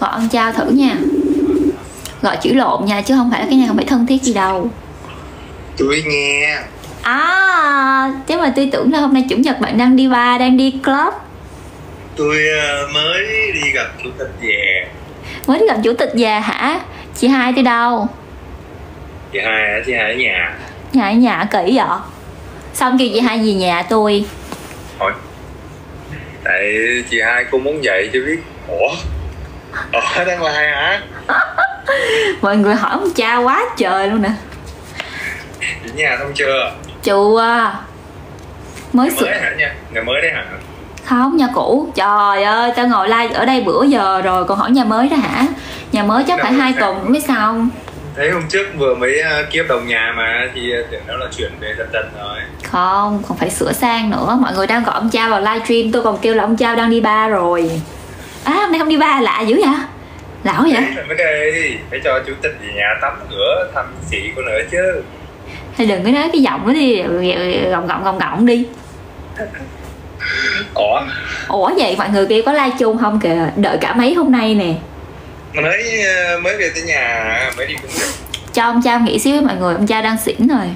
gọi ông chào thử nha. Gọi chữ lộn nha chứ không phải là cái này không phải thân thiết gì đâu. Tôi nghe. À chứ mà tôi tưởng là hôm nay chủ nhật bạn đang đi bar đang đi club. Tôi ờ, mới đi gặp chủ tịch về. Mới đi gặp chủ tịch già hả? Chị hai tôi đâu? Chị hai á, chị hai ở nhà. Nhà ở nhà kỹ vậy? Xong kêu chị hai về nhà tôi. Hỏi tại chị hai cô muốn dậy cho biết. Ủa? Ủa đang lai hả? Mọi người hỏi ông cha quá trời luôn nè. Chị nhà thông chưa? Chùa à, mới sửa mới hả nha? Ngày mới đấy hả? Không nhà cũ. Trời ơi tao ngồi like ở đây bữa giờ rồi còn hỏi nhà mới đó hả? Nhà mới chắc phải Đâu, hai hả? tuần mới xong thấy hôm trước vừa mới ờ, hợp đồng nhà mà thì ờ, tưởng đó là chuyển về dần dần rồi. Không còn phải sửa sang nữa. Mọi người đang gọi ông cha vào livestream. Tôi còn kêu là ông cha đang đi ba rồi. À hôm nay không đi ba lạ dữ vậy? Lão vậy? Đấy mới đây phải cho chủ tịch về nhà tắm rửa thăm chị cô nữa chứ. Hay đừng có nói cái giọng đó đi. Gọng gọng gọng gọng đi. Ủa? Ủa vậy? Mọi người kia có like chung không kìa? Đợi cả mấy hôm nay nè mới ờ, mới về tới nhà mới đi công việc cho ông cha nghỉ xíu với mọi người ông cha đang xỉn rồi.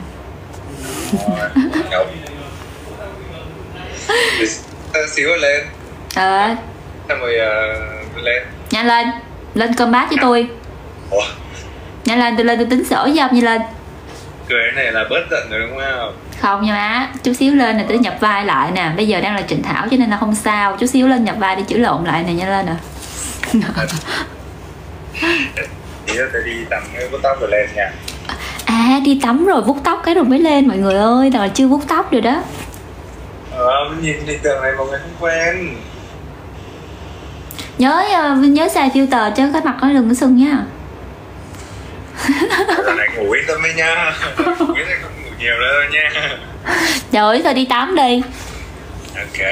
Xíu lên. Ờ. Xong rồi ờ, lên. Nhanh lên. Lên cơm bát với tôi. Ủa? Nhanh lên tôi lên tôi tính sổ với ông như lên. Cười cái này là bớt giận rồi đúng không? Không nha má chút xíu lên là tôi nhập vai lại nè. Bây giờ đang là trịnh thảo cho nên là không sao. Chút xíu lên nhập vai đi chữ lộn lại nè nhanh lên nè thì tôi đi tắm bút tóc rồi lên nha. À đi tắm rồi vuốt tóc cái rồi mới lên mọi người ơi là chưa vuốt tóc rồi đó. Ờ nhìn thì tưởng này mọi người không quen. Nhớ ờ, nhớ xài filter cho cái mặt nó đừng có sưng giờ này ngủ yên tâm đi nha. Tâm không ngủ nhiều đâu nha. Trời ơi thôi đi tắm đi. Ok.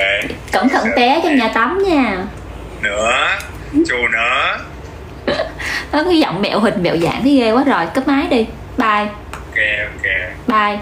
Cẩn thận té trong nhà tắm nha. Nữa chù nữa nó cái giọng mẹo hình mẹo dạng thấy ghê quá rồi. Cấp máy đi. Bye. Ok ok. Bye.